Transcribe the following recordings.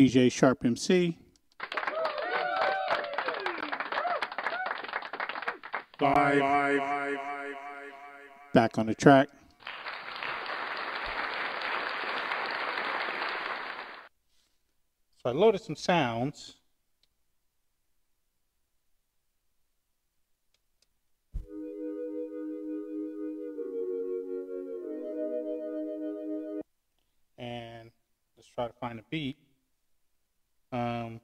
DJ Sharp MC. Live. Back on the track. So I loaded some sounds. And let's try to find a beat. Um,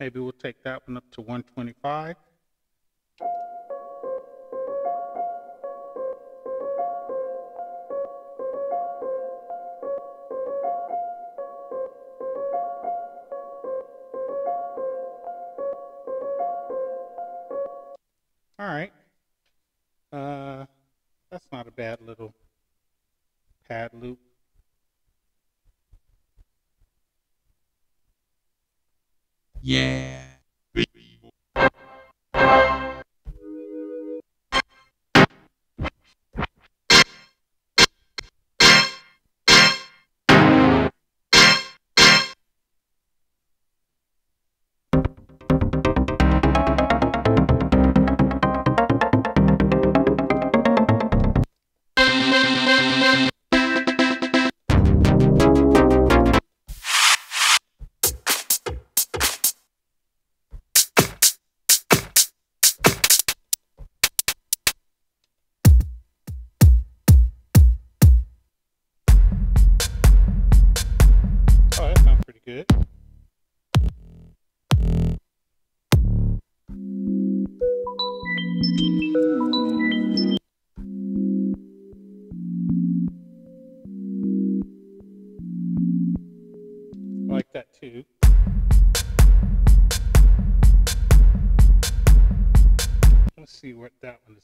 maybe we'll take that one up to 125.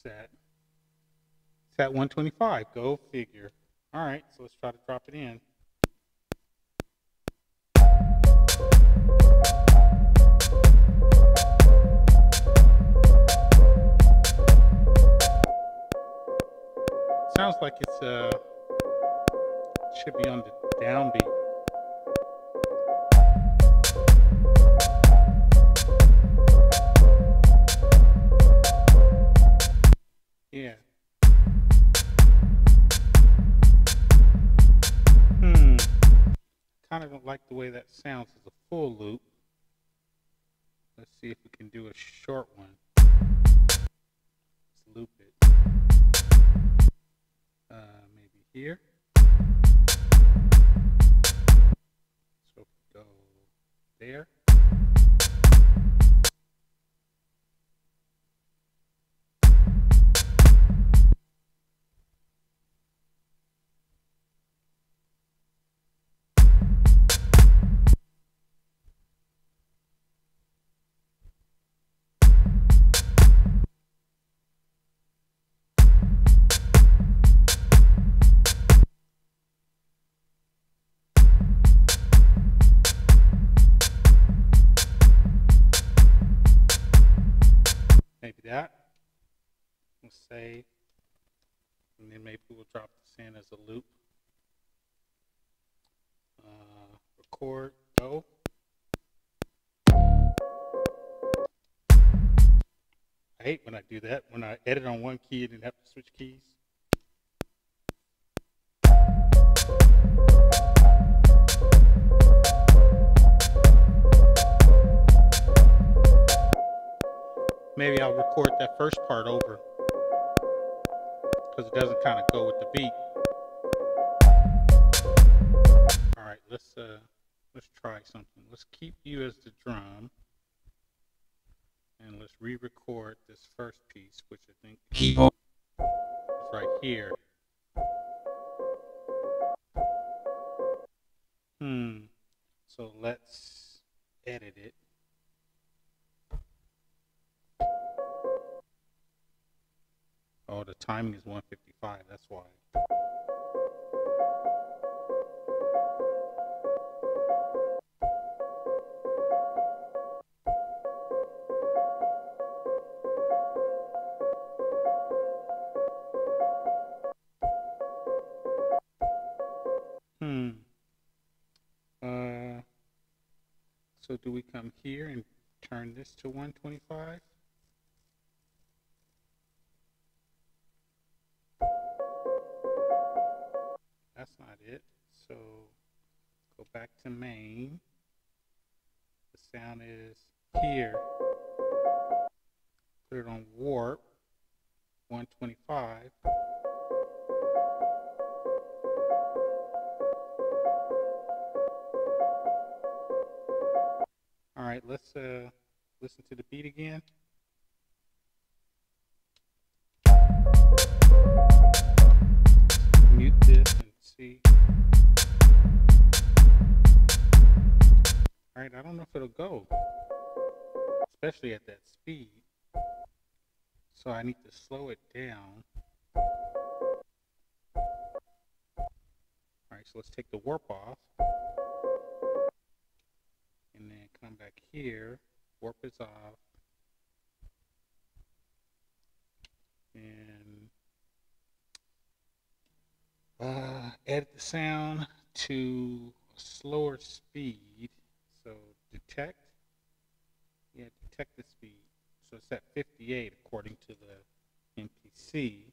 That is at. It's at 125. Go figure. All right, so let's try to drop it in. Sounds like it's uh should be on the downbeat. The way that sounds is a full loop. Let's see if we can do a short one. Let's loop it. Uh, maybe here. So go there. Save. And then maybe we'll drop this in as a loop. Uh, record, go. I hate when I do that, when I edit on one key and then have to switch keys. Maybe I'll record that first part over because it doesn't kind of go with the beat. All right, let's uh, let's try something. Let's keep you as the drum, and let's re-record this first piece, which I think Keyboard. is right here. Hmm. So let's edit it. Oh, the timing is 155. That's why. Hmm. Uh, so do we come here and turn this to 125? So go back to main. The sound is here. Put it on warp 125. All right, let's uh, listen to the beat again. Mute this and see. Right, I don't know if it'll go, especially at that speed. So I need to slow it down. All right, so let's take the warp off. And then come back here. Warp is off. And uh, edit the sound to a slower speed. Detect. Yeah, detect the speed. So it's at 58 according to the MPC.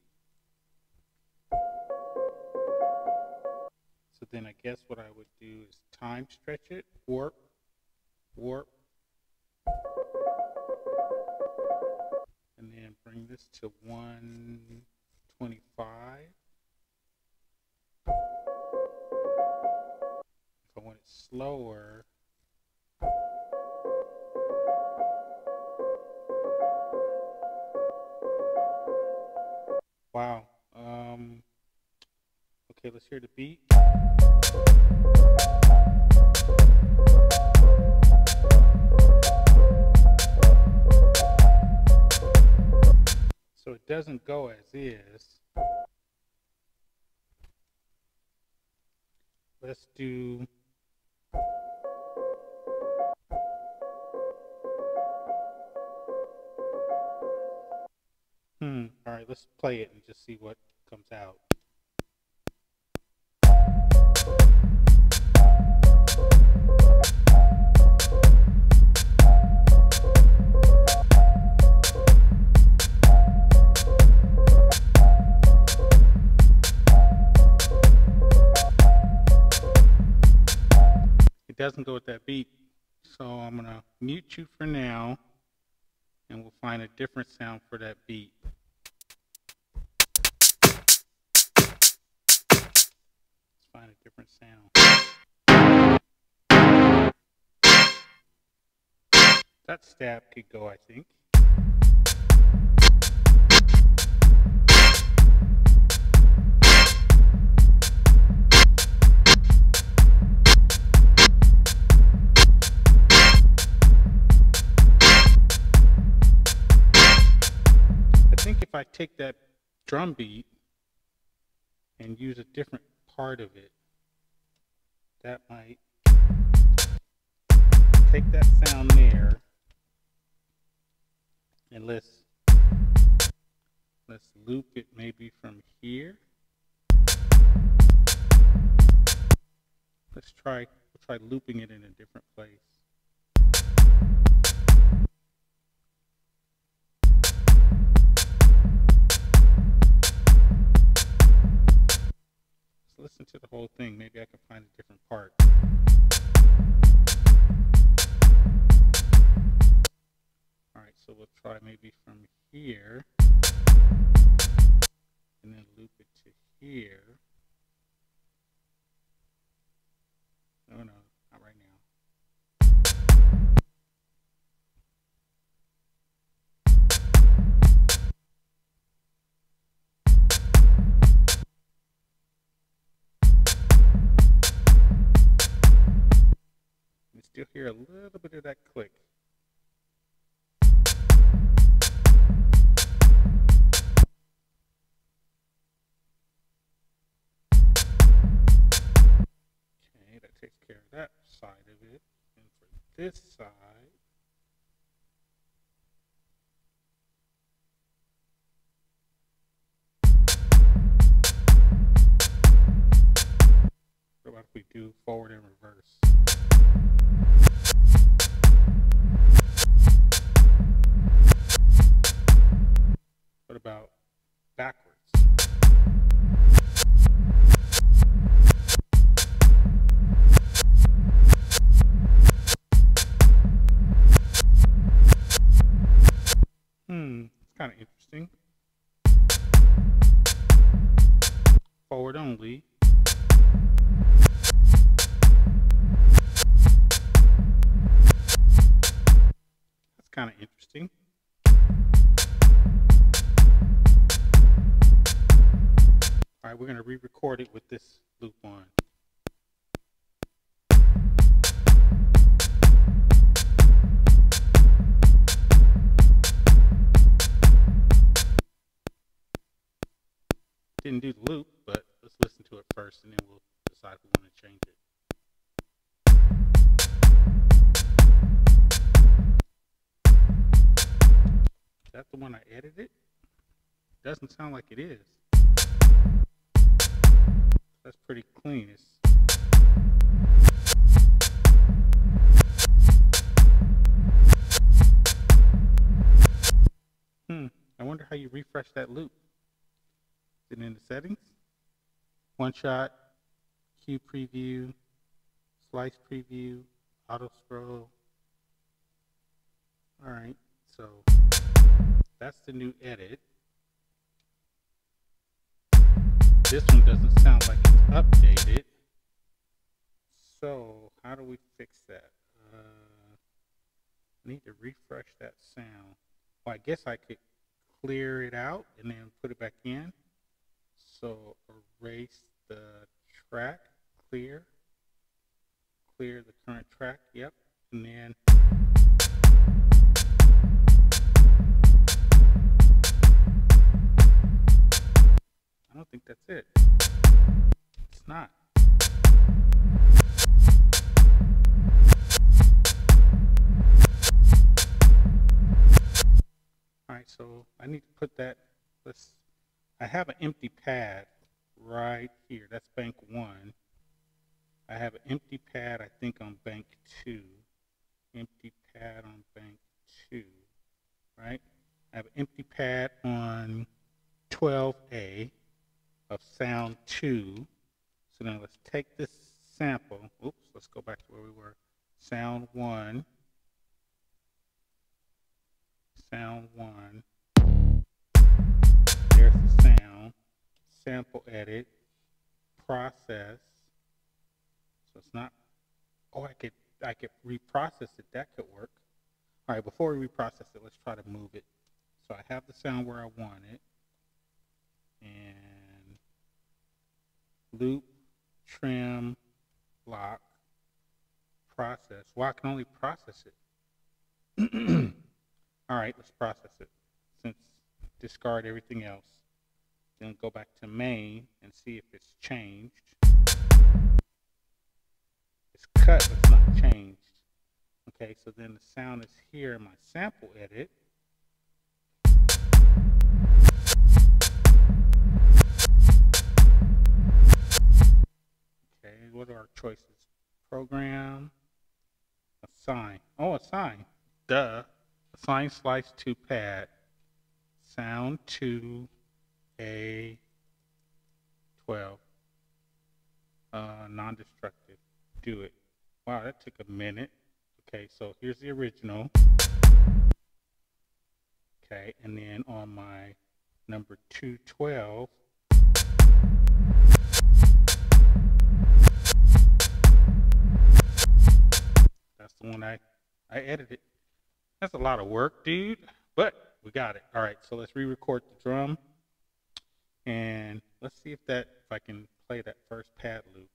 So then I guess what I would do is time stretch it, warp, warp, and then bring this to 125. If I want it slower, wow. Um, okay, let's hear the beat. So it doesn't go as is. Let's do. Let's play it and just see what comes out. It doesn't go with that beat, so I'm gonna mute you for now, and we'll find a different sound for that beat. Sound. That stab could go, I think. I think if I take that drum beat and use a different part of it, that might take that sound there and let's let's loop it maybe from here. Let's try we'll try looping it in a different place. Listen to the whole thing. Maybe I can find a different part. All right, so we'll try maybe from here and then loop it to here. No, no, not right now. Still hear a little bit of that click. Okay, that takes care of that side of it. And for this side, what about if we do forward and reverse? about backwards. Hmm, kind of interesting. Forward only. That's kind of interesting. All right, we're going to re-record it with this loop on. Didn't do the loop, but let's listen to it first and then we'll decide if we want to change it. Is that the one I edited? Doesn't sound like it is. That's pretty clean. It's Hmm. I wonder how you refresh that loop. Is it in the settings? One shot, cue preview, slice preview, auto scroll. All right, so that's the new edit. This one doesn't sound like it's updated. So how do we fix that? Uh, need to refresh that sound. Well, I guess I could clear it out and then put it back in. So erase the track, clear, clear the current track, yep, and then I don't think that's it. It's not. All right, so I need to put that, let's, I have an empty pad right here. That's bank one. I have an empty pad, I think, on bank two. Empty pad on bank two, right? I have an empty pad on 12A of sound two. So now let's take this sample. Oops, let's go back to where we were. Sound one. Sound one. There's the sound. Sample edit. Process. So it's not. Oh, I could I could reprocess it. That could work. All right, before we reprocess it, let's try to move it. So I have the sound where I want it. And loop, trim, lock, process. Well, I can only process it. All right, let's process it. Since discard everything else. Then go back to main and see if it's changed. It's cut, but it's not changed. Okay, so then the sound is here in my sample edit. Are our choices? Program, assign. Oh, assign. Duh. Assign slice to pad. Sound to A 12. Uh, non-destructive. Do it. Wow, that took a minute. Okay, so here's the original. Okay, and then on my number 212, the one I, I edited. That's a lot of work, dude, but we got it. All right, so let's re-record the drum. And let's see if that, if I can play that first pad loop.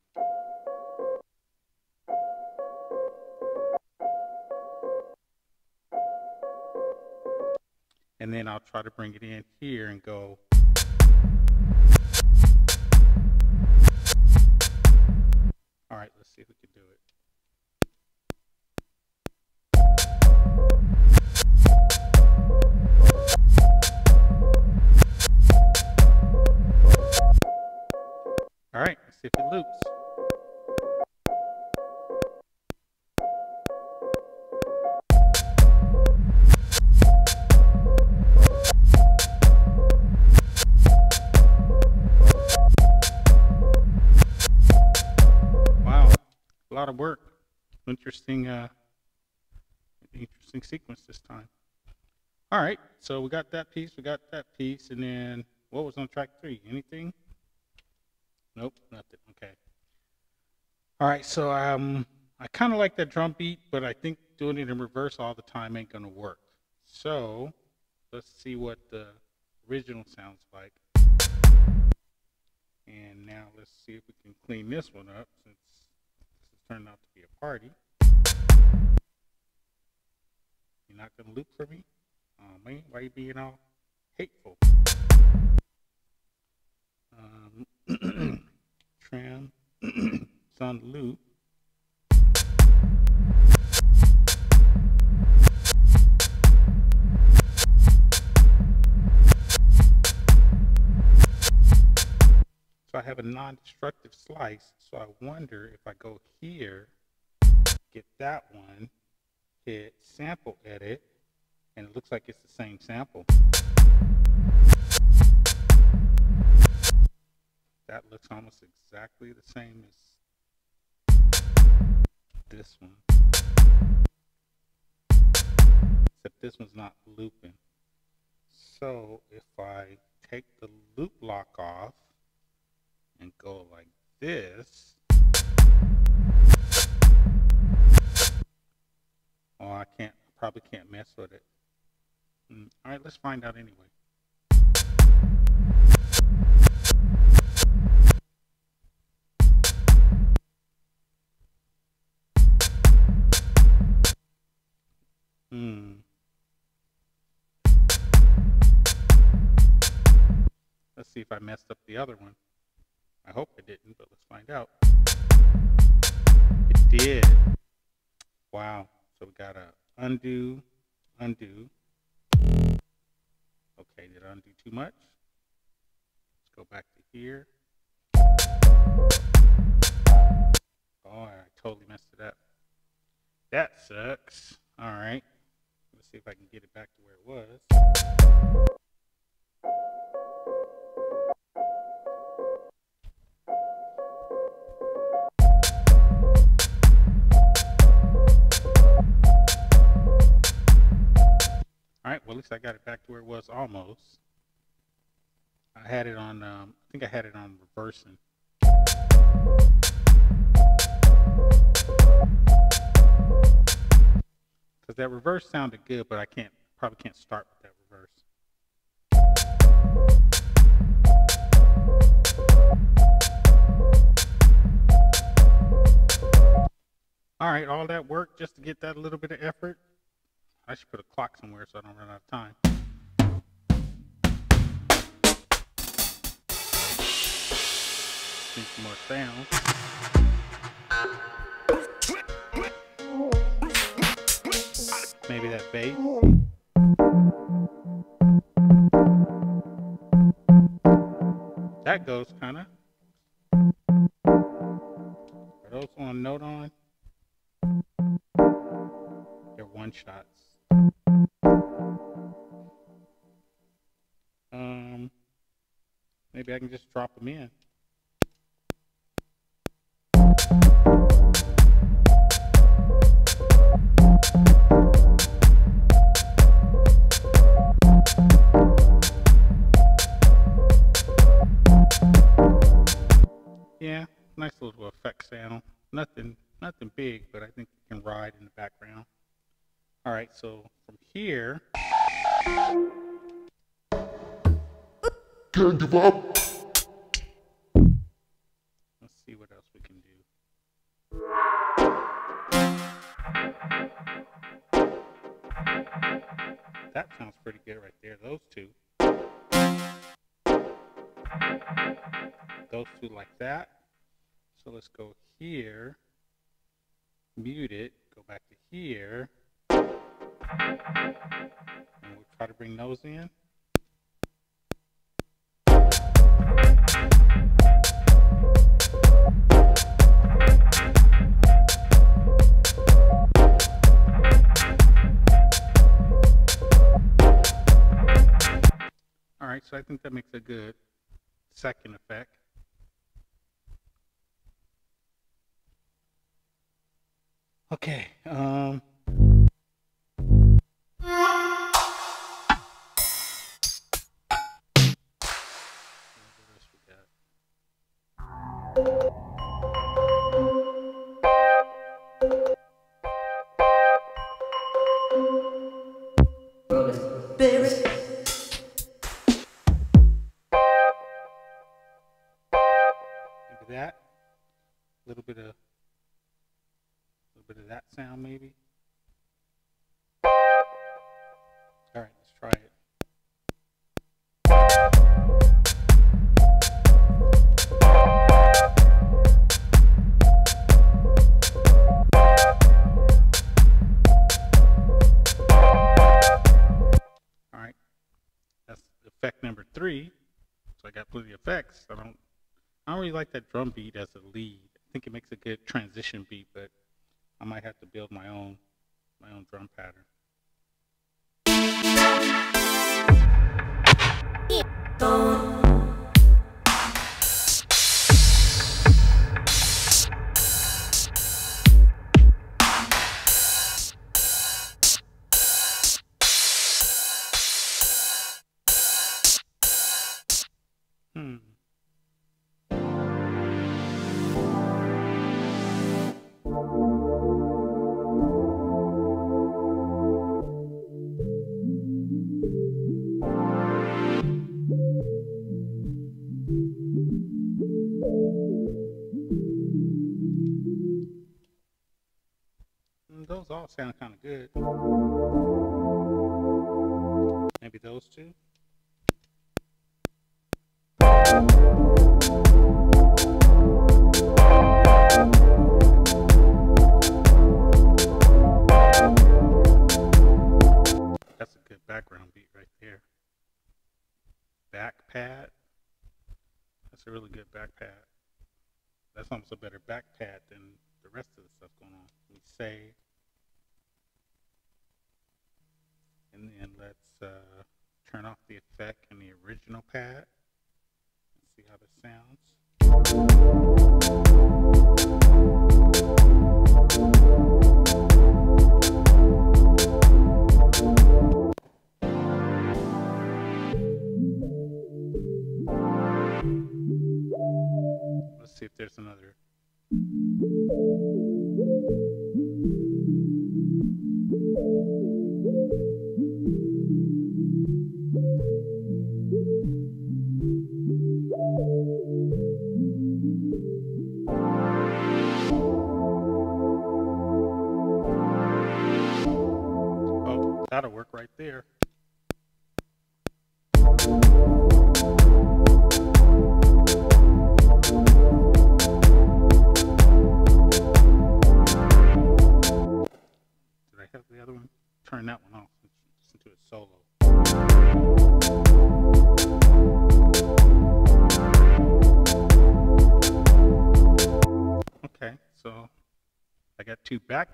And then I'll try to bring it in here and go. All right, let's see if we can do it. All right, let's see if it loops. Wow, a lot of work. Interesting, uh, interesting sequence this time. All right, so we got that piece, we got that piece, and then what was on track three? Anything? Nope, nothing. Okay. All right, so um, I kind of like that drum beat, but I think doing it in reverse all the time ain't gonna work. So let's see what the original sounds like. And now let's see if we can clean this one up since this has turned out to be a party. You're not gonna loop for me? Oh man, why you being all hateful? Um, it's on the loop. So I have a non-destructive slice. So I wonder if I go here, get that one, hit sample edit, and it looks like it's the same sample. That looks almost exactly the same as this one. Except this one's not looping. So if I take the loop lock off and go like this, oh, I can't, probably can't mess with it. Mm, all right, let's find out anyway. Hmm. Let's see if I messed up the other one. I hope I didn't, but let's find out. It did. Wow. So we got a undo, undo. Okay, did I undo too much? Let's go back to here. Oh, I totally messed it up. That sucks. All right. See if I can get it back to where it was. All right, well, at least I got it back to where it was almost. I had it on, um, I think I had it on reversing. Because that reverse sounded good, but I can't, probably can't start with that reverse. All right, all that work just to get that little bit of effort. I should put a clock somewhere so I don't run out of time. Need some more sound. Maybe that bass. That goes kind of. Are those on note on? They're one shots. Um, maybe I can just drop them in. So from here, Can't give up. let's see what else we can do. That sounds pretty good right there. Those two. Those two like that. So let's go here, mute it, go back to here, and we'll try to bring those in. All right, so I think that makes a good second effect. Okay, um. Like that drum beat as a lead. I think it makes a good transition beat, but I might have to build my own, my own drum pattern. Hmm. Sound kind of good. Maybe those two.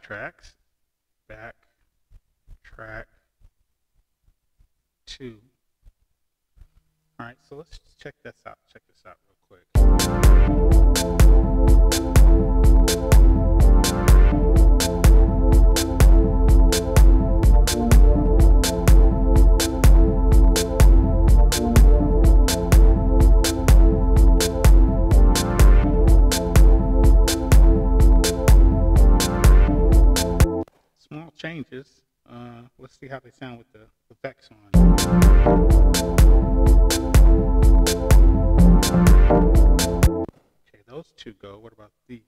Backtracks. Back track two. All right, so let's check this out. Check this out real quick. Changes. Uh, let's see how they sound with the effects on. Okay, those two go. What about these?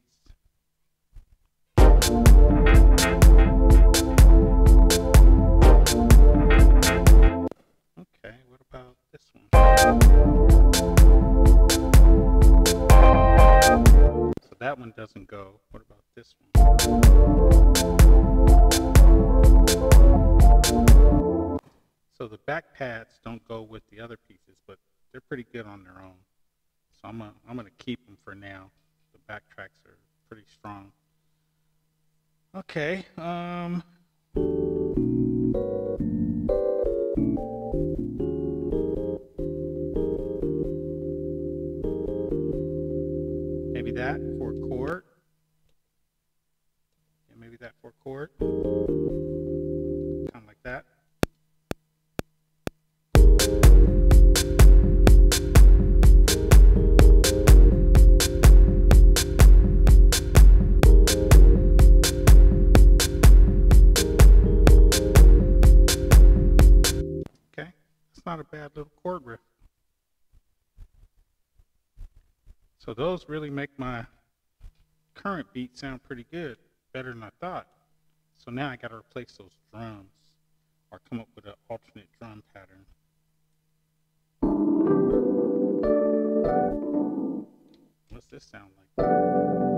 Okay, what about this one? So that one doesn't go. What about this one? So the back pads don't go with the other pieces, but they're pretty good on their own. So I'm gonna, I'm gonna keep them for now. The back tracks are pretty strong. Okay. Um. Maybe that A chord. Kind of like that. Okay, it's not a bad little chord riff. So those really make my current beat sound pretty good, better than I thought. So now I got to replace those drums or come up with an alternate drum pattern. What's this sound like?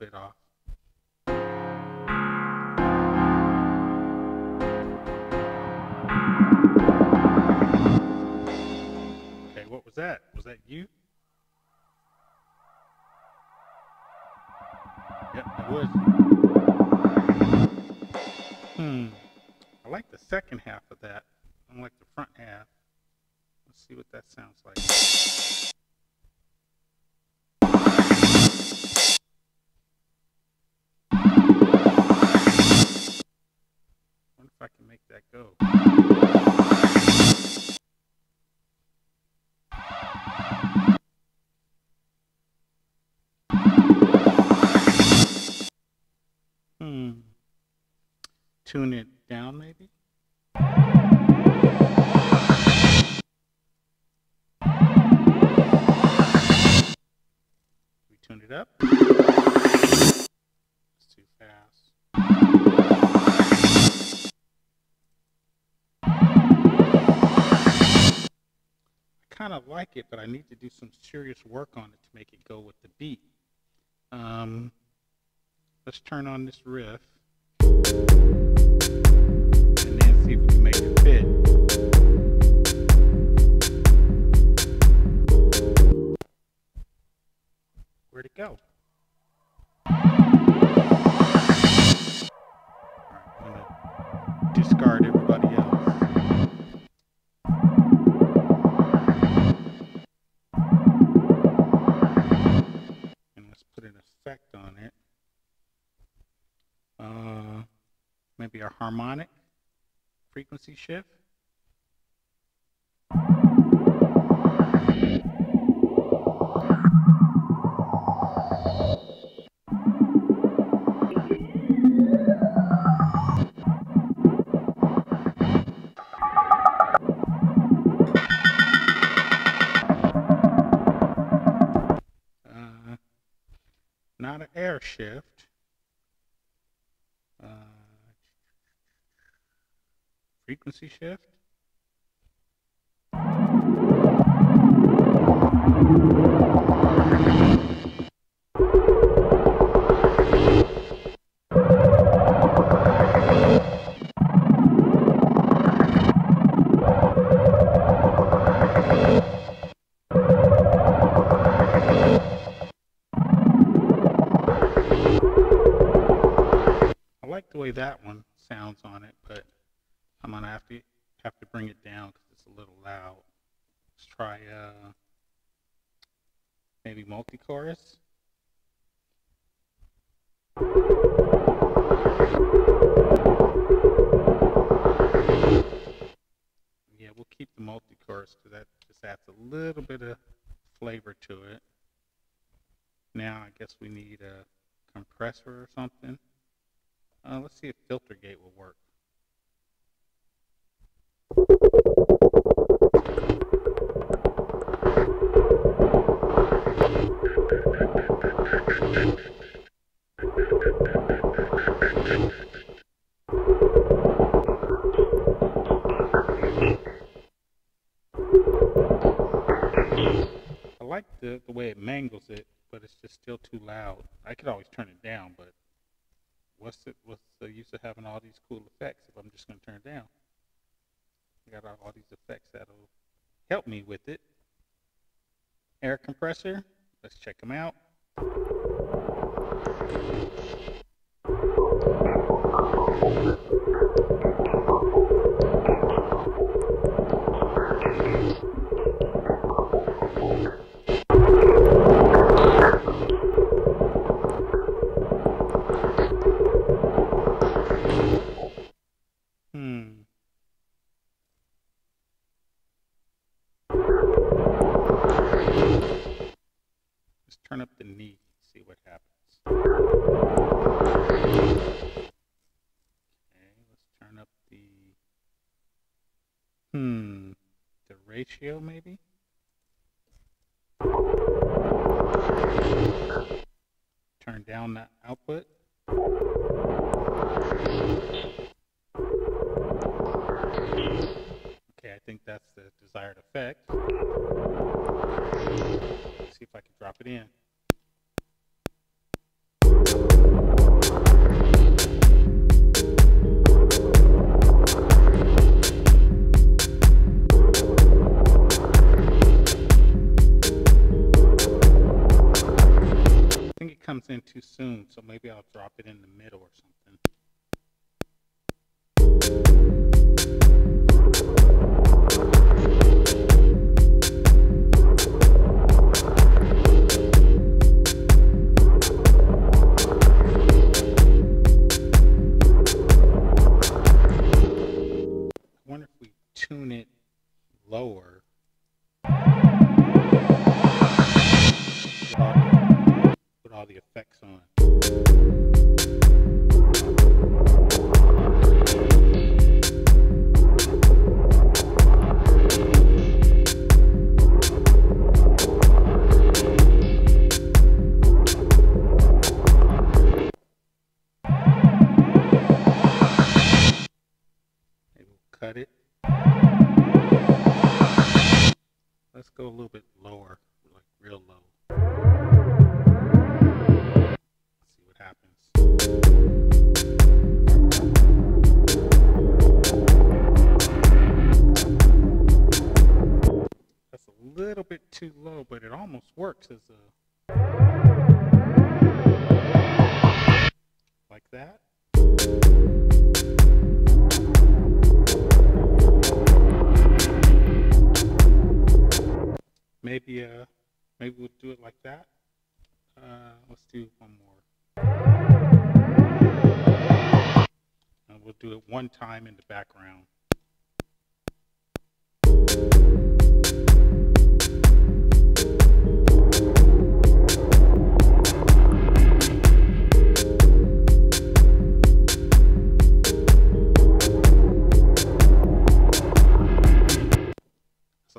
Little bit off. Okay, what was that? Was that you? Yep, it was. Hmm. I like the second half of that. I don't like the front half. Let's see what that sounds like. Tune it down, maybe? We tune it up? It's too fast. I kind of like it, but I need to do some serious work on it to make it go with the beat. Um, let's turn on this riff put an effect on it. Uh, maybe a harmonic frequency shift. Uh, not an air shift. Uh, frequency shift. I like the way that one sounds on it, I'm gonna have to have to bring it down because it's a little loud. Let's try uh, maybe multi-chorus. Yeah, we'll keep the multi-chorus because that just adds a little bit of flavor to it. Now I guess we need a compressor or something. Uh, let's see if filter gate will work. I like the, the way it mangles it, but it's just still too loud. I could always turn it down, but what's the what's the use of having all these cool effects if I'm just gonna turn it down? I got all these effects that'll help me with it. Air compressor, let's check them out. Hmm. The knees. ratio, maybe? Too low, but it almost works as a like that. Maybe uh maybe we'll do it like that. Uh let's do one more. And we'll do it one time in the background.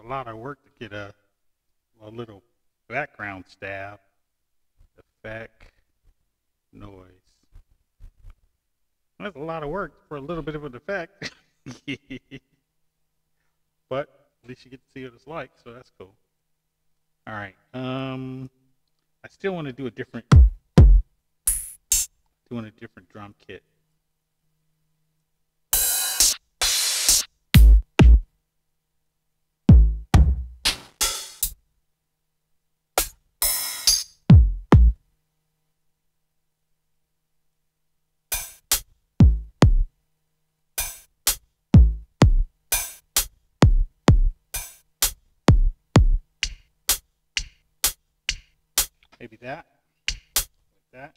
A lot of work to get a, a little background stab, effect, noise. That's a lot of work for a little bit of an effect. but at least you get to see what it's like, so that's cool. All right. Um, I still want to do a different, doing a different drum kit. Maybe that, like that.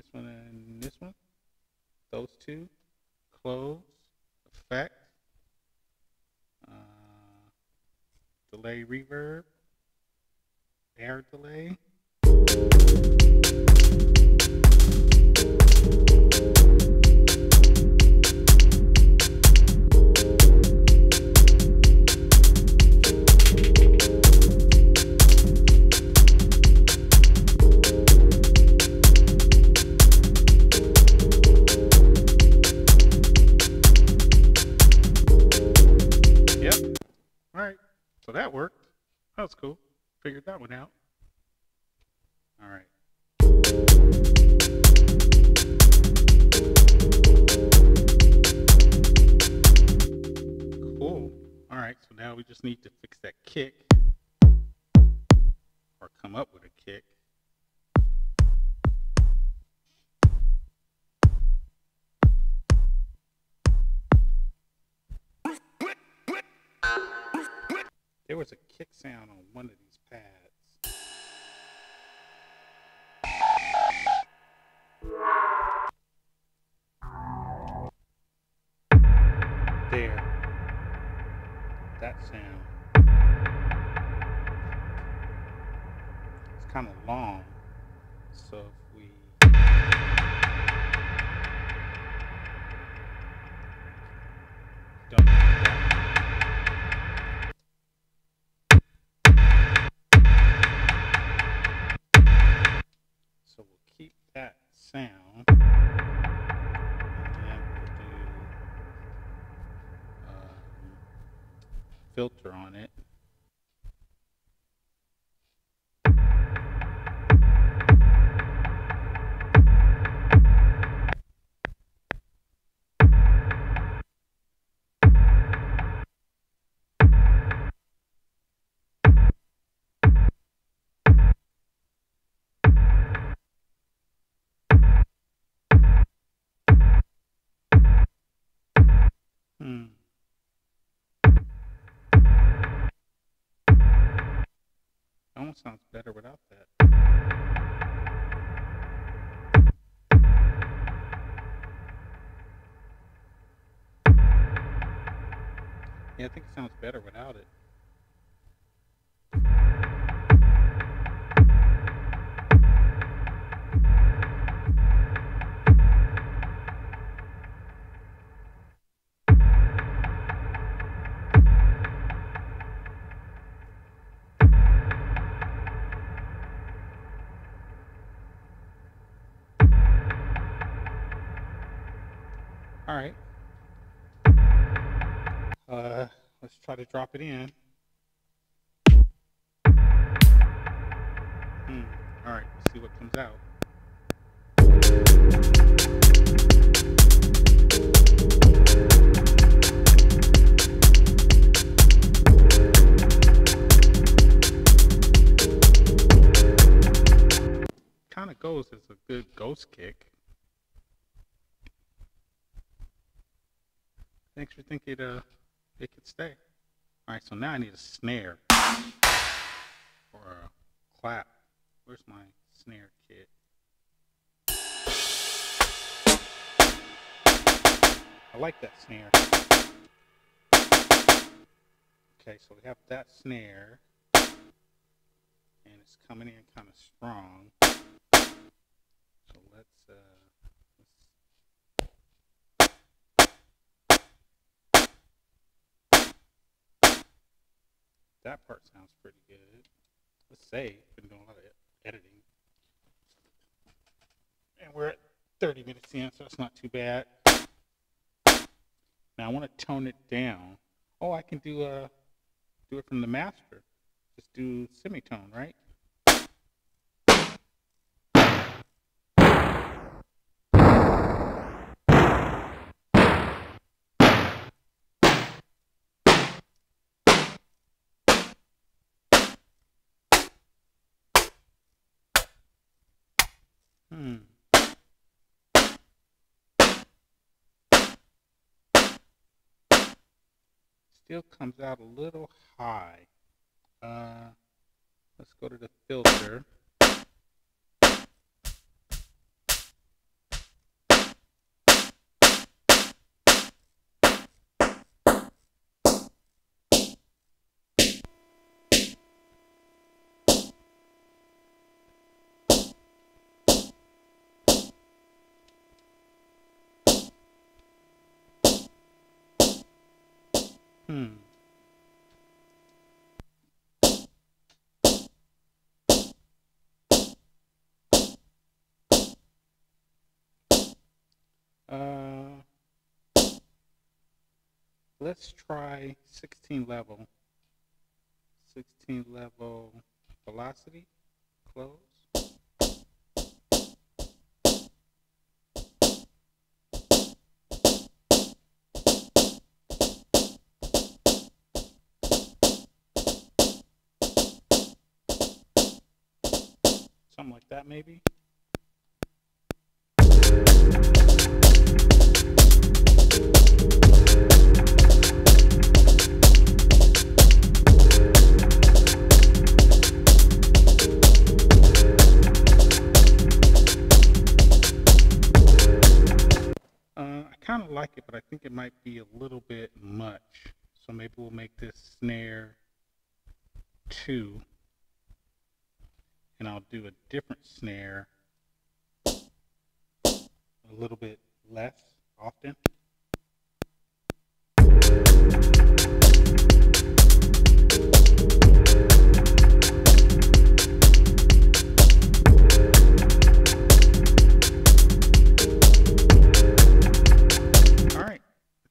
This one, and this one. Those two, close, effect, uh, delay reverb, air delay. So that worked. That was cool. Figured that one out. All right. Cool. All right. So now we just need to fix that kick or come up with a kick. There was a kick sound on one of these pads. There. That sound. It's kind of long. So if we double sound. And then we'll do um, filter on it. Think it sounds better without it. Try to drop it in. Hmm. All right. Let's see what comes out. Kind of goes as a good ghost kick. Thanks for thinking uh, it could stay. All right, so now I need a snare or a clap. Where's my snare kit? I like that snare. Okay, so we have that snare, and it's coming in kind of strong. So let's uh, That part sounds pretty good. Let's say, been doing a lot of editing. And we're at 30 minutes in, so it's not too bad. Now I want to tone it down. Oh, I can do a, do it from the master. Just do semitone, right? Still comes out a little high. Uh, let's go to the filter. Uh, let's try 16 level. 16 level velocity, close. Something like that, maybe. Might be a little bit much. So maybe we'll make this snare two. And I'll do a different snare a little bit less often. All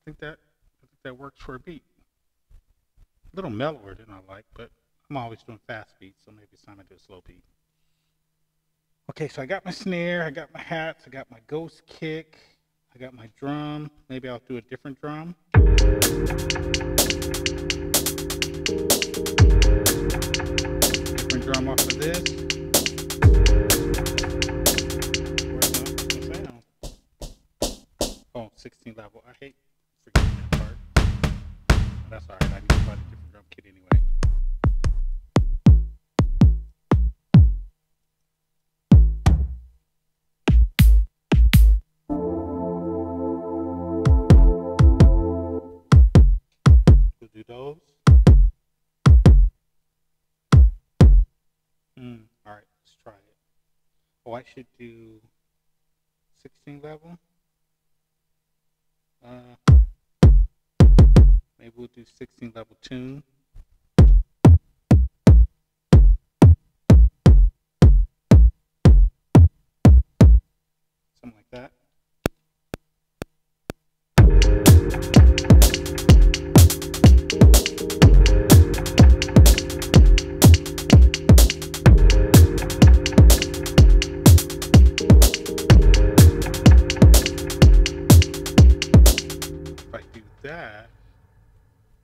think that I think that works for a beat. A little mellower than I like, but I'm always doing fast beats, so maybe it's time I do a slow beat. Okay, so I got my snare, I got my hats, I got my ghost kick, I got my drum. Maybe I'll do a different drum. Different drum off of this. Oh, 16 level. I hate forgetting that part. But that's alright. I need to find a different drum kit anyway. We'll do those. Hmm. Alright, let's try it. Oh, I should do 16 level. Uh, maybe we'll do 16 level tune. Something like that.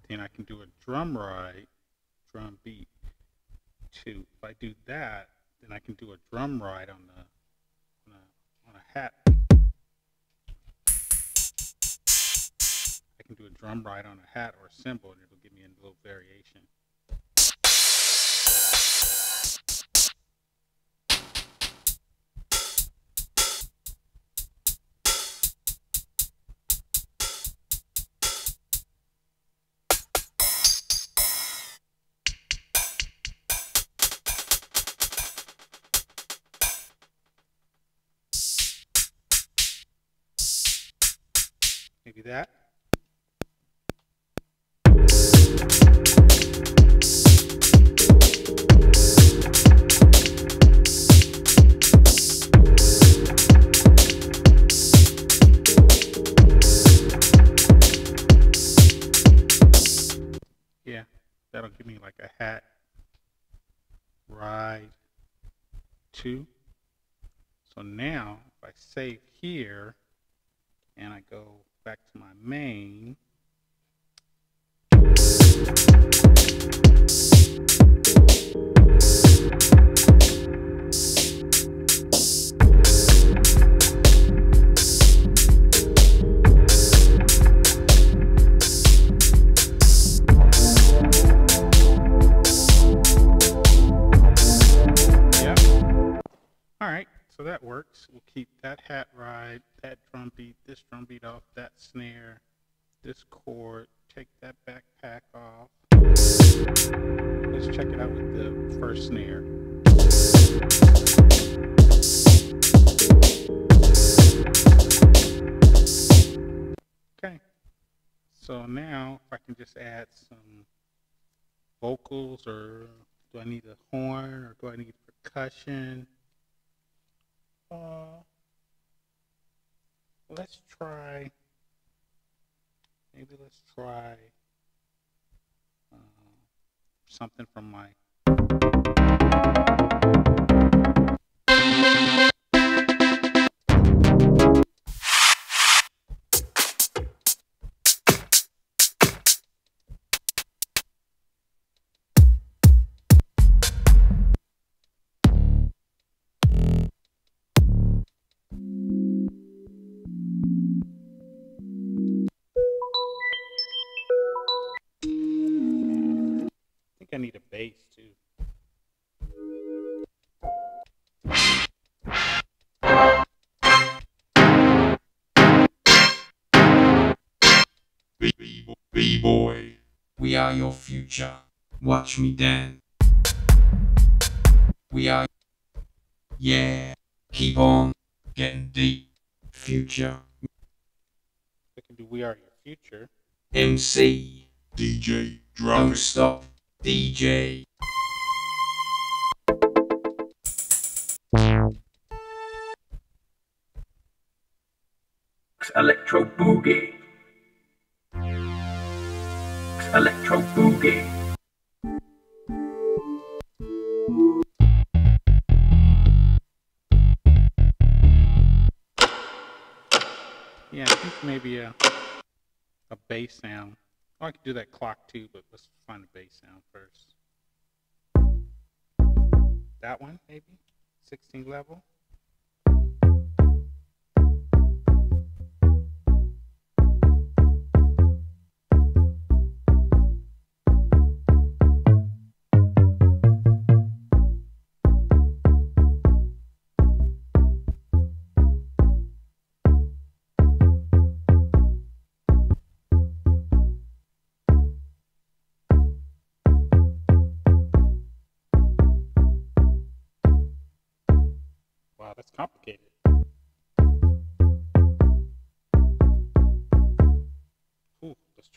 Then I can do a drum ride, drum beat. Two. If I do that, then I can do a drum ride on the on a, on a hat. I can do a drum ride on a hat or a cymbal, and it'll give me a little variation. That. Do I need percussion? Uh, let's try. Maybe let's try uh, something from my think I need a bass too. B-boy. We are your future. Watch me dance. We are. Yeah. Keep on getting deep. Future. I can do We Are Your Future. MC. DJ Don't stop. DJ. Electro Boogie. Electro Boogie. Yeah, I think maybe a a bass sound. I could do that clock too, but let's find a bass sound first. That one, maybe? 16 level?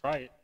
right.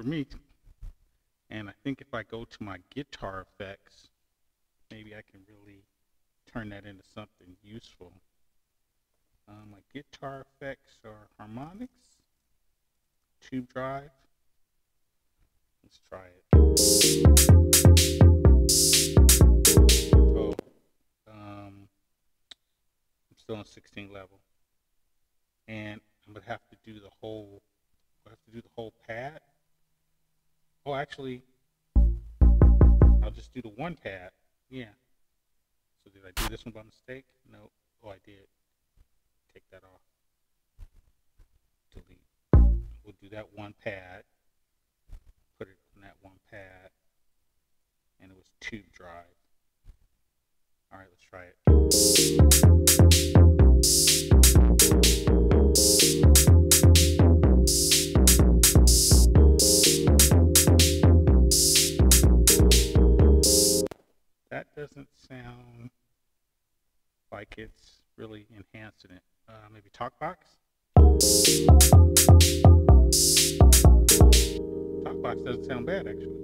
For me. And I think if I go to my guitar effects, maybe I can really turn that into something useful. Uh, my guitar effects are harmonics, tube drive. Let's try it. Oh, um, I'm still on 16 level. And I'm gonna have to do the whole I have to do the whole pad. Oh, actually, I'll just do the one pad. Yeah. So did I do this one by mistake? No. Oh, I did. Take that off. Delete. We'll do that one pad. Put it on that one pad. And it was tube drive. All right, let's try it. Doesn't sound like it's really enhancing it. Uh, maybe TalkBox? TalkBox doesn't sound bad actually.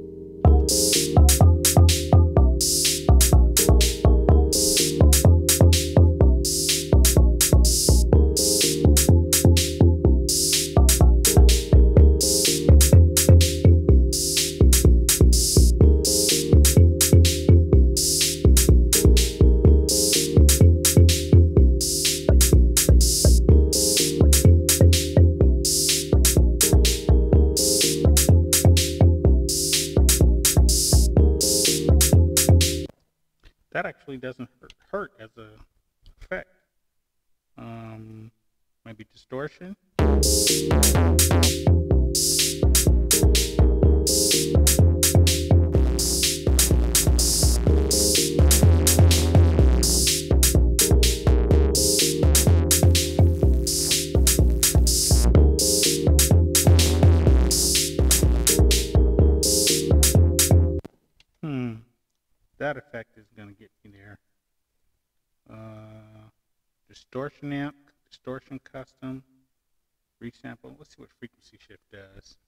Really doesn't hurt, hurt as a effect. Um, maybe distortion. Distortion amp, distortion custom, resample. Let's see what frequency shift does.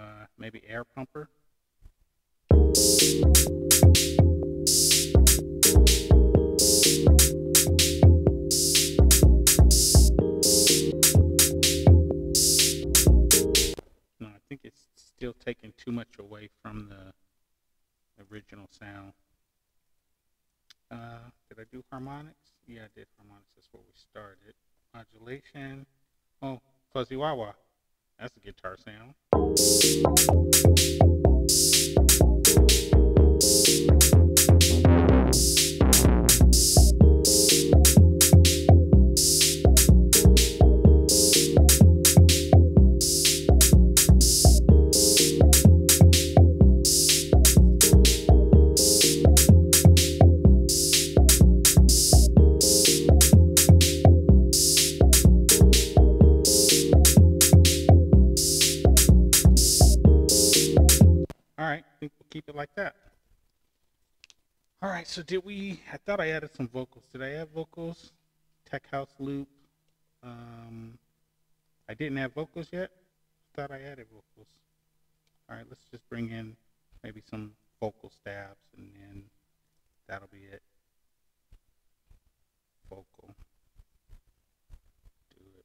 Uh, maybe air pumper. No, I think it's still taking too much away from the original sound. Uh, did I do harmonics? Yeah, I did harmonics. That's where we started. Modulation. Oh, fuzzy wah wah. That's a guitar sound. Keep it like that. All right, so did we? I thought I added some vocals. Did I add vocals? Tech House loop. Um, I didn't add vocals yet. Thought I added vocals. All right, let's just bring in maybe some vocal stabs, and then that'll be it. Vocal. Do it.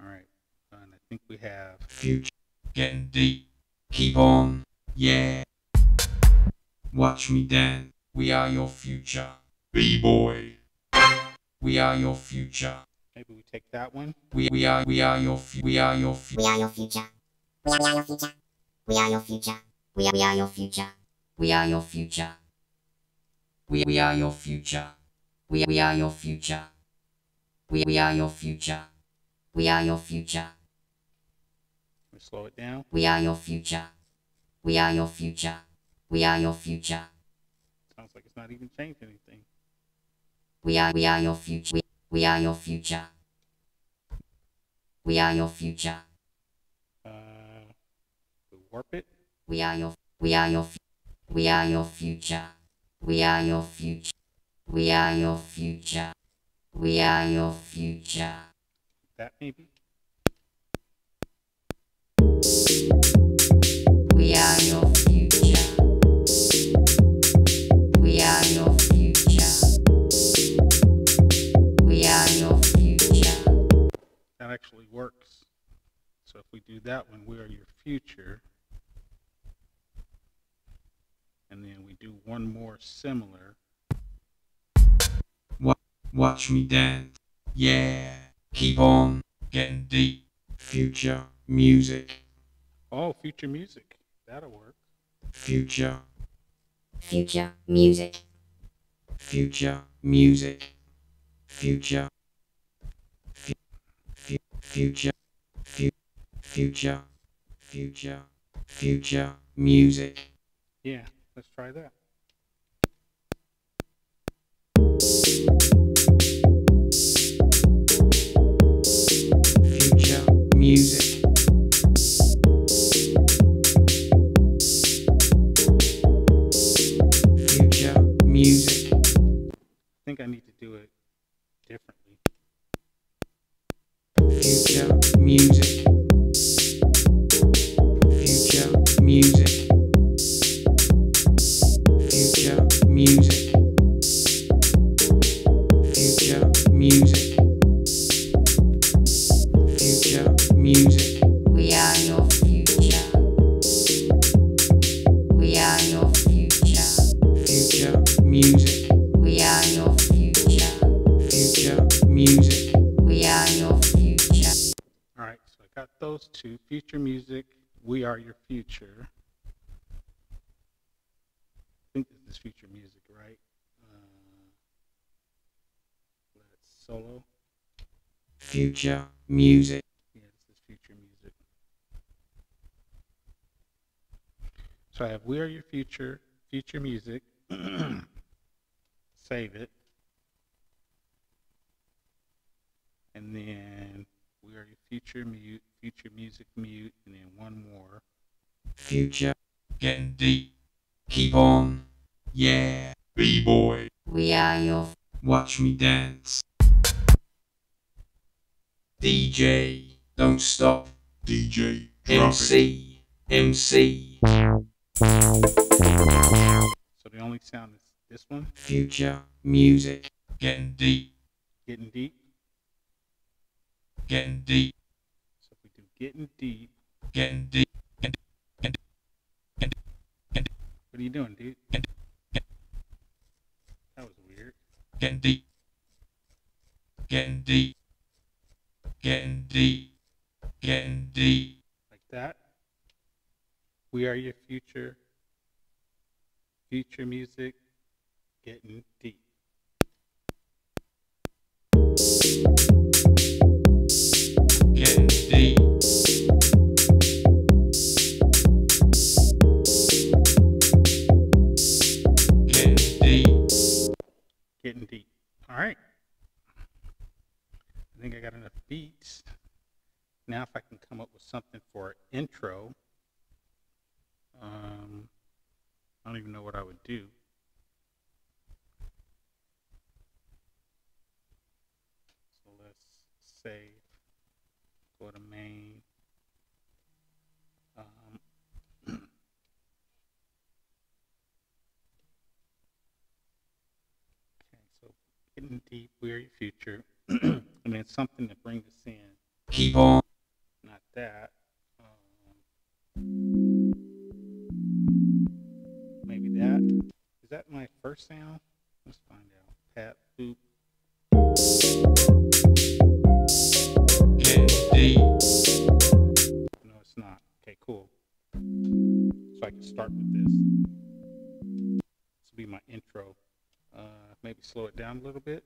All right, and I think we have. Future. Getting deep. Keep on. Yeah. Watch me dance. We are your future. B-boy. We are your future. Maybe we take that one. We, we are we are your fu- we are your fu- We are your future. We are, we are your future. We are your future. We are, we are your future. we are your future. We, we are your future. We, we are your future. We, we are your future. We are your future. We slow it down. We are your future. We are your future. We are your future. Sounds like it's not even changing anything. We are, we are your future. We, we are your future. We are your future. Uh, we warp it. We are your, we are your, we are your future. We are your future. We are your future. We are your future. That maybe. We are your future. We are your future. We are your future. That actually works. So if we do that one, we are your future. And then we do one more similar. Watch me dance. Yeah. Keep on getting deep. Future music. Oh, future music. That'll work. Future. Future music. Future music. Future. Fu- fu- future. Fu- future. Future. Future music. Yeah, let's try that. Future music. Music. I think I need to do it differently. Future music. Those two. Future music. We are your future. I think this is future music, right? Uh, let's solo. Future music. Yeah, this is future music. So I have We Are Your Future, future music. Save it. And then We Are Your Future mute, future music mute, and then one more. Future. Getting deep. Keep on. Yeah. B-boy. We are your Watch me dance. DJ, don't stop. DJ, drop it. MC, MC. So the only sound is this one, Future music. Getting deep, getting deep. getting deep, So if we do getting deep, getting deep. what are you doing, dude? That was weird. Getting deep. Getting deep. Getting deep. Getting deep. Like that. We are your future. Future music. Getting deep. Getting deep. All right. I think I got enough beats. Now, if I can come up with something for intro, um, I don't even know what I would do. So let's save, go to main. Deep weary future. I mean, it's something to bring us in. Keep on. Not that. Um, maybe that. Is that my first sound? Let's find out. Pat, boop. No, it's not. Okay, cool. So I can start with this. This will be my intro. Uh, maybe slow it down a little bit.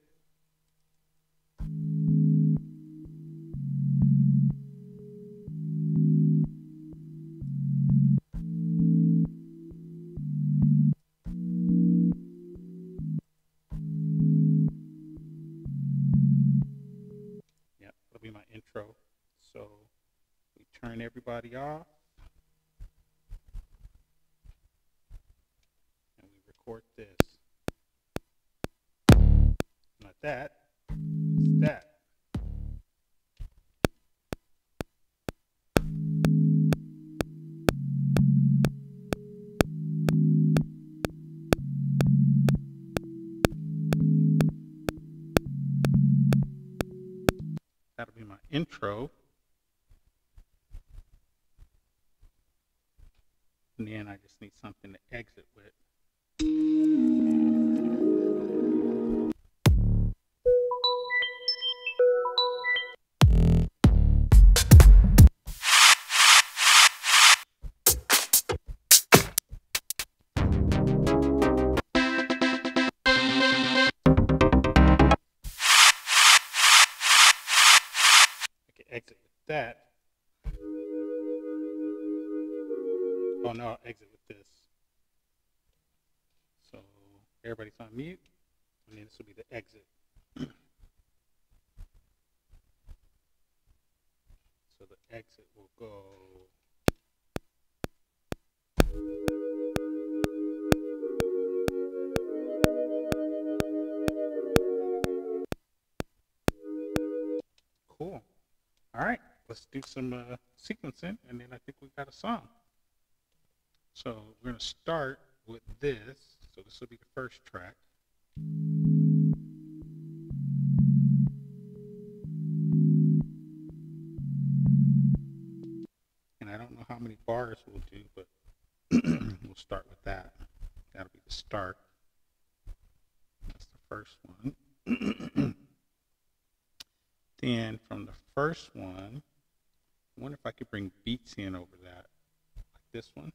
Yep, that'll be my intro. So we turn everybody off. And we record this. That. That. That'll be my intro. And then I just need something to exit with. Exit with that. Oh no, I'll exit with this. So everybody's on mute, and then this will be the exit. so the exit will go. All right, let's do some uh, sequencing, and then I think we've got a song. So we're gonna start with this. So this will be the first track. And I don't know how many bars we'll do, but we'll start with that. That'll be the start. That's the first one. then from the first one, I wonder if I could bring beats in over that. Like this one.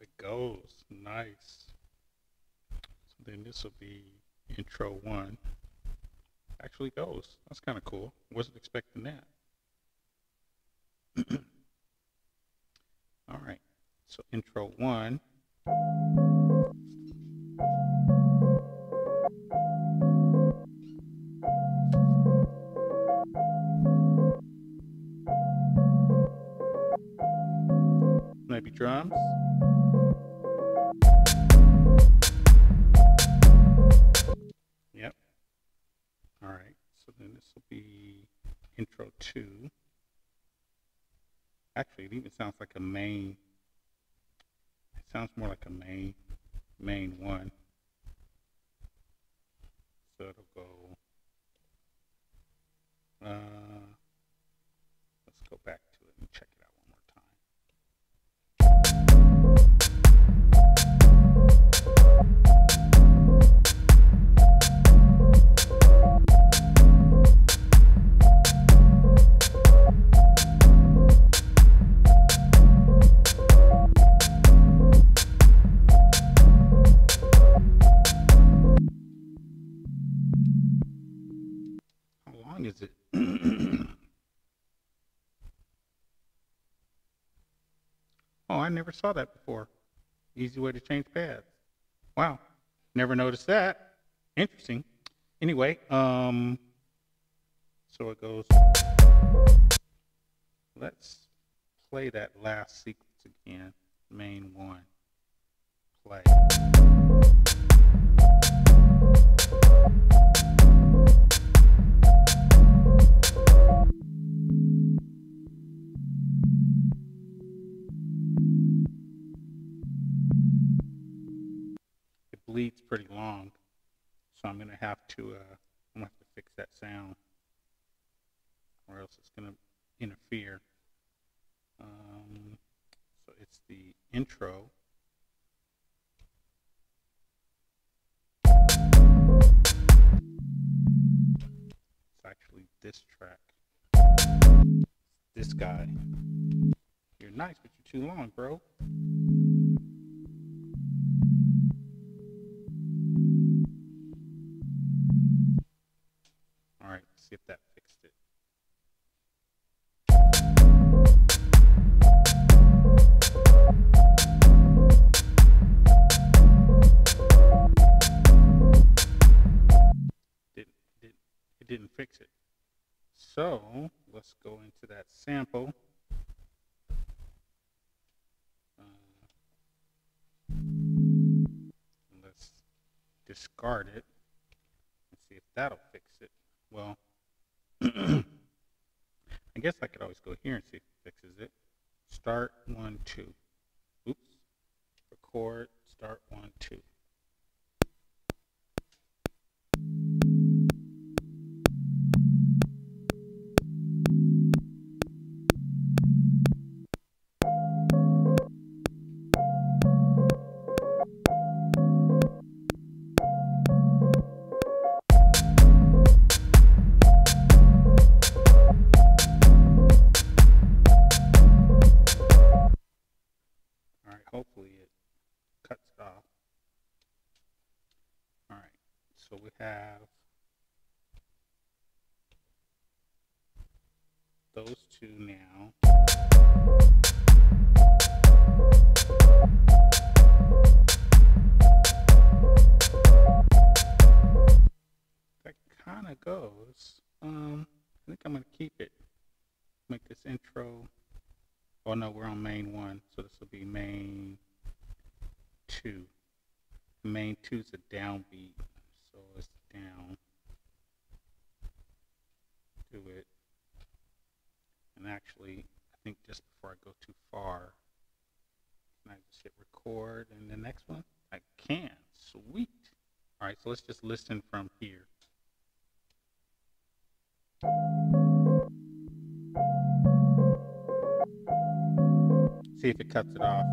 It goes. Nice. So then this will be intro one. Actually goes. That's kind of cool. Wasn't expecting that. All right. So intro one. Maybe drums. Yep. All right. So then this will be intro two. Actually, it even sounds like a main. It sounds more like a main, main one. So it'll go. Uh, let's go back I never saw that before. Easy way to change paths. Wow. Never noticed that. Interesting. Anyway, um, so it goes. Let's play that last sequence again. Main one. Play. Bleeds pretty long, so I'm gonna have to uh, I'm gonna have to fix that sound, or else it's gonna interfere. Um, so it's the intro. It's actually this track. This guy. You're nice, but you're too long, bro. All right, see if that fixed it. Didn't, didn't, it didn't fix it. So let's go into that sample. Uh, let's discard it and see if that'll fix it. Well, I guess I could always go here and see if it fixes it. Start one, two. Oops. Record, start one, two. Two now. That kind of goes. Um, I think I'm gonna keep it. Make this intro. Oh no, we're on main one, so this will be main two. Main two is a downbeat, so it's down. Do it. And actually, I think just before I go too far, can I just hit record and the next one? I can. Sweet. All right, so let's just listen from here. See if it cuts it off.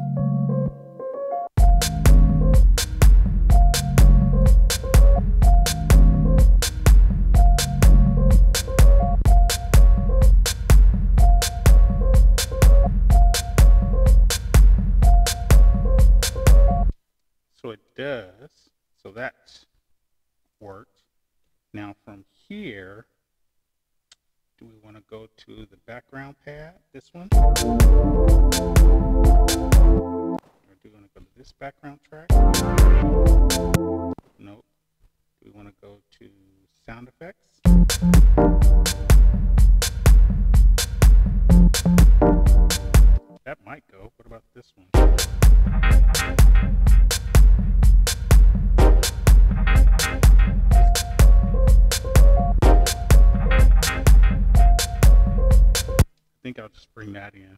So it does. So that's worked. Now from here, do we want to go to the background pad? This one? Or do we want to go to this background track? Nope. Do we want to go to sound effects? That might go. What about this one? I think I'll just bring that in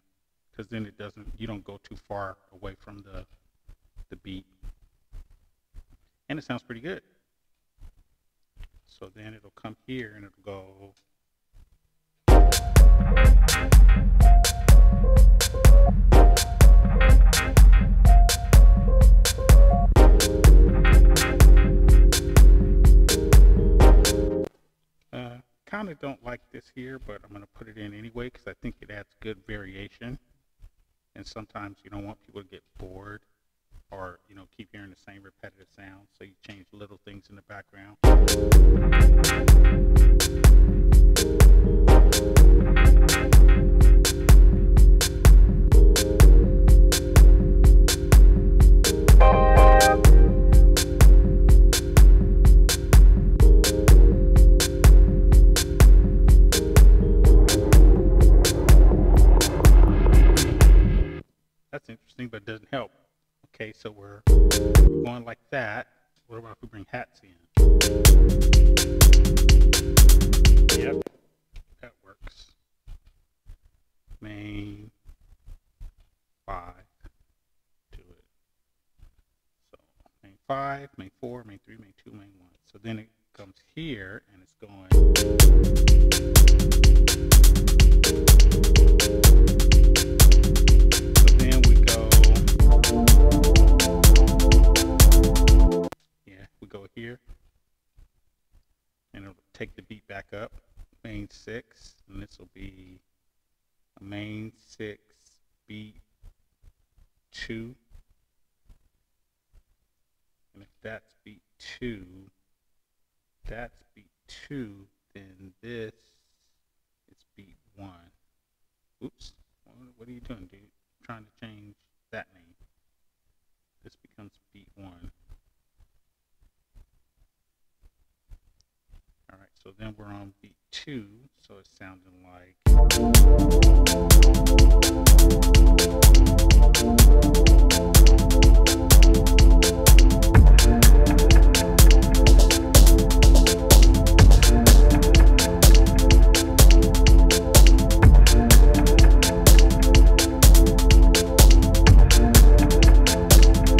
because then it doesn't, you don't go too far away from the, the beat. And it sounds pretty good. So then it'll come here and it'll go. Uh, kind of don't like this here, but I'm going to put it in anyway because I think it adds good variation. And sometimes you don't want people to get bored or, you know, keep hearing the same repetitive sound. So you change little things in the background. So we're going like that. What about if we bring hats in? Yep, that works. Main five to it. So main five, main four, main three, main two, main one. So then it comes here and it's going. Six, and this will be a main six beat two. And if that's beat two, that's beat two, then this is beat one. Oops, what, are you doing, dude? trying to change that name. This becomes beat one. All right, so then we're on beat two, so it's sounding like.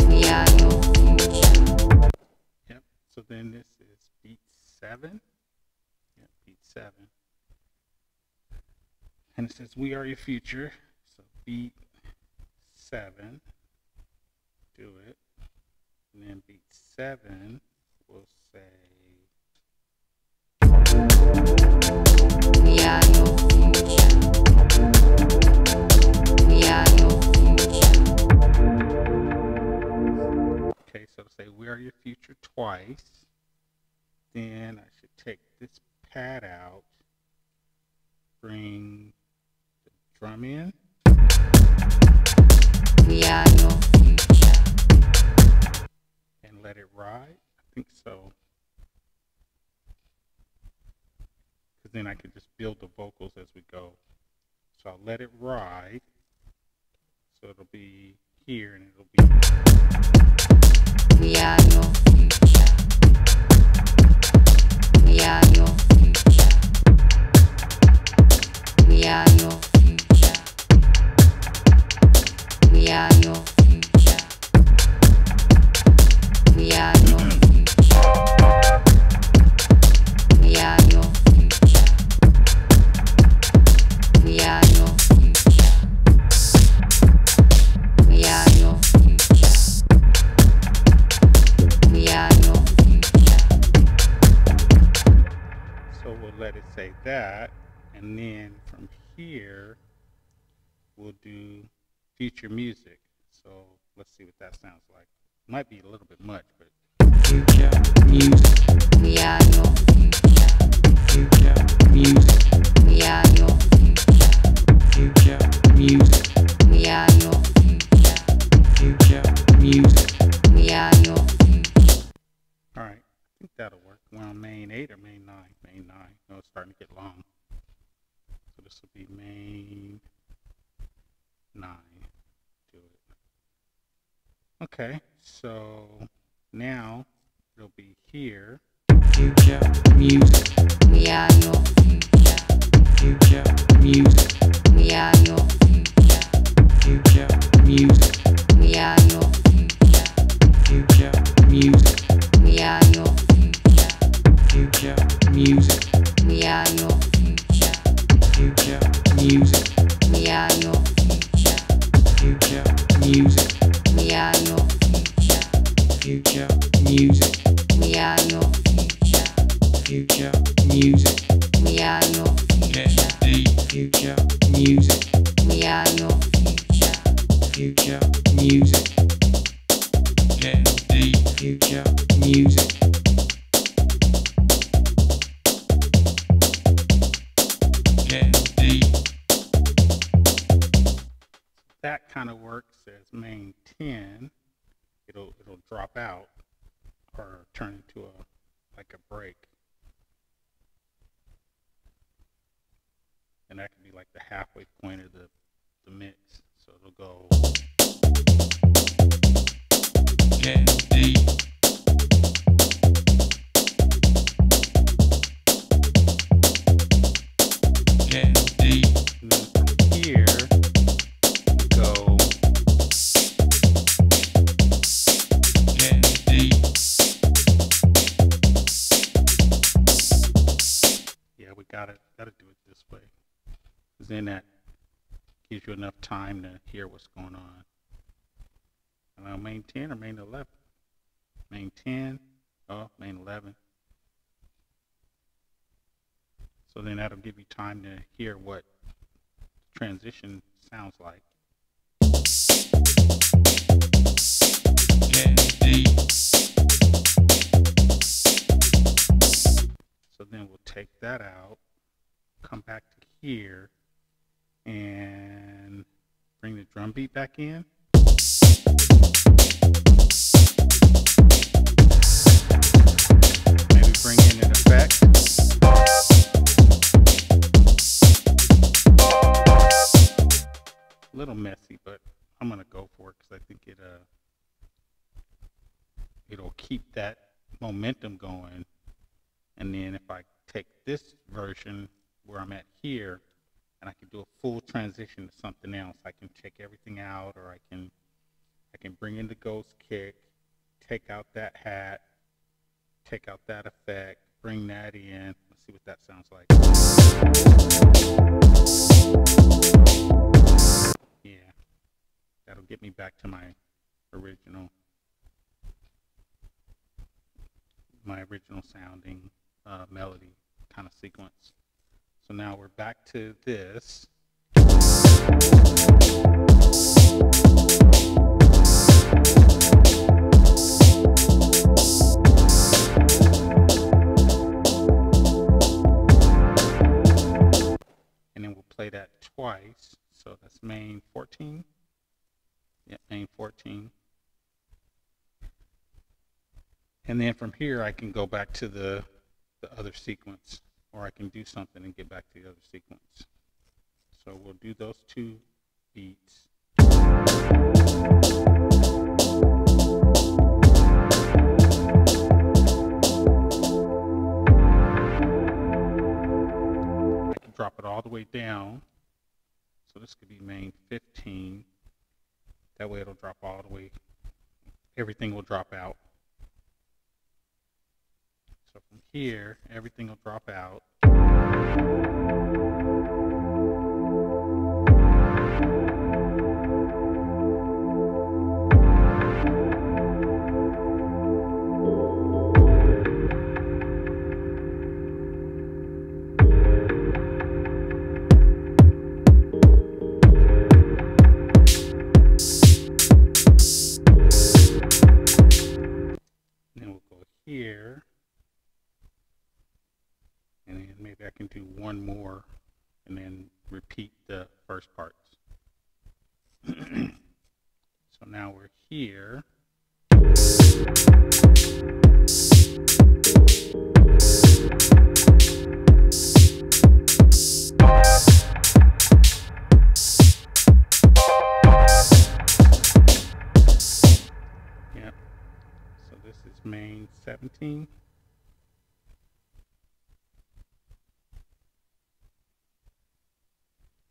We are your future. Yep. So then this is beat seven. Yep, beat seven. And it says, We are your future. So beat seven. Do it. And then beat seven, we'll say. We are your future. We are your future. Okay, so say, We are your future twice. Then I should take this pad out, bring the drum in. We are your future. and let it ride? I think so. Because then I can just build the vocals as we go. So I'll let it ride. So it'll be here and it'll be. We are your future. We are your We are your future. We are your And then from here, we'll do future music. So let's see what that sounds like. Might be a little bit much, but Future music, We are your future. future music, We are your future. future music, We are your future. future music, We are your future. all right. I think that'll work. We're on main eight or main nine? Main nine. No, it's starting to get long. So this will be main nine. Do it. Okay, so now it'll be here. future music, We are your future. future music, We are your future. future music, We are your future. future music, We are your future. future music, We are your future. Future music, We are your future. future music, We are your future. future music, We are your future. future music, We are your get future music, we are your future. future music, future music, out or turn into a like a break. And that can be like the halfway point of the, the mix. So it'll go get Cause then that gives you enough time to hear what's going on. Am I main ten or main eleven? Main ten, oh, main eleven. So So then that'll give you time to hear what transition sounds like. So then we'll take that out, come back to here, and bring the drum beat back in. Maybe bring in an effect. A little messy, but I'm gonna go for it because I think it uh it'll keep that momentum going. And then if I take this version where I'm at here and I can do a full transition to something else, I can check everything out or I can I can bring in the ghost kick, take out that hat, take out that effect, bring that in. Let's see what that sounds like. Yeah. That'll get me back to my original my original sounding uh, melody kind of sequence. So now we're back to this. And then we'll play that twice. So that's main 14. Yep, main 14. And then from here, I can go back to the, the other sequence, or I can do something and get back to the other sequence. So we'll do those two beats. I can drop it all the way down. So this could be main 15. That way it'll drop all the way. Everything will drop out. So from here, everything will drop out. Here. And then maybe I can do one more and then repeat the first parts. so now we're here. Yep. So this is main 17.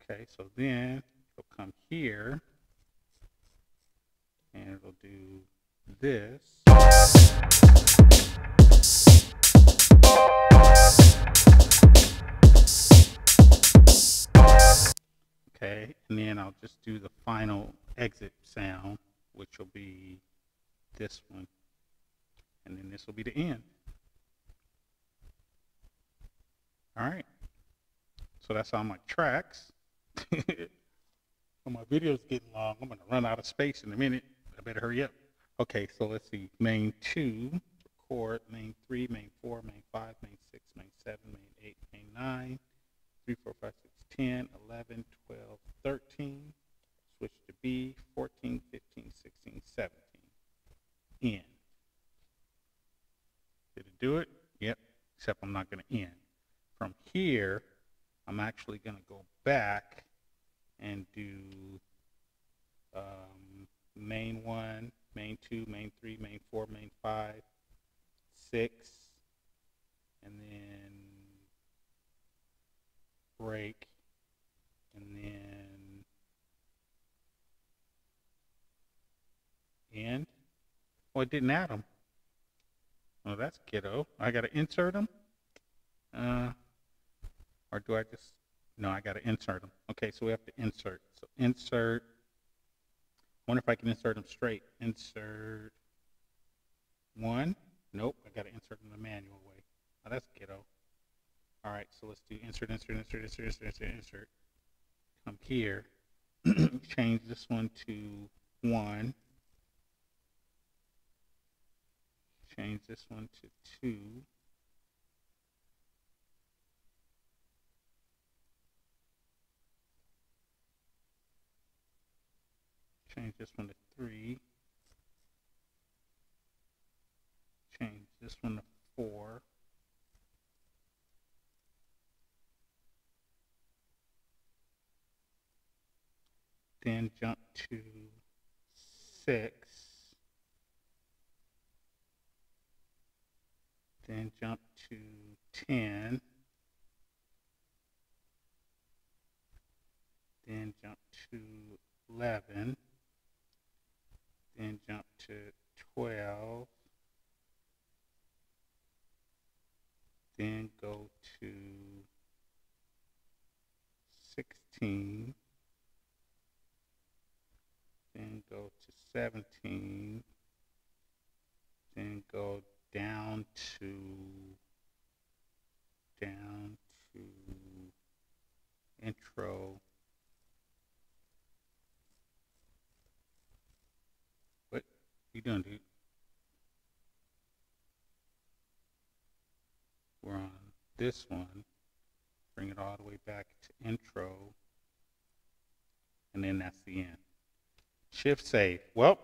Okay, so then it'll come here and it'll do this. Okay, and then I'll just do the final exit sound, which will be this one. And then this will be the end. All right. So that's all my tracks. Well, oh, my video's getting long. I'm going to run out of space in a minute. I better hurry up. Okay, so let's see. Main 2, record. Main 3, main 4, main 5, main 6, main 7, main 8, main 9, 3, 4, 5, 6, 10, 11, 12, 13. Switch to B, 14, 15, 16, 17. End. Did it do it? Yep, except I'm not going to end. From here, I'm actually going to go back and do um, main 1, main 2, main 3, main 4, main 5, 6, and then break, and then end. Well, it didn't add them. Oh, that's kiddo. I got to insert them? Uh, or do I just, no, I got to insert them. Okay, so we have to insert. So insert, wonder if I can insert them straight. Insert one. Nope, I got to insert them the manual way. Oh, that's kiddo. All right, so let's do insert, insert, insert, insert, insert, insert, insert. Come here. Change this one to one. Change this one to two. Change this one to three. Change this one to four. Then jump to six. Then jump to ten. Then jump to eleven. Then jump to twelve. Then go to sixteen. Then go to seventeen. Then go down to down to intro. You doing, dude? We're on this one. Bring it all the way back to intro. And then that's the end. Shift save. Well,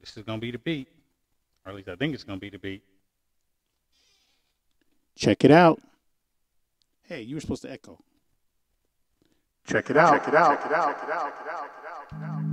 this is gonna be the beat. Or at least I think it's gonna be the beat. Check it out. Hey, you were supposed to echo. Check it out. Check it out. Check it out. Check it out. Check it out. Check it out.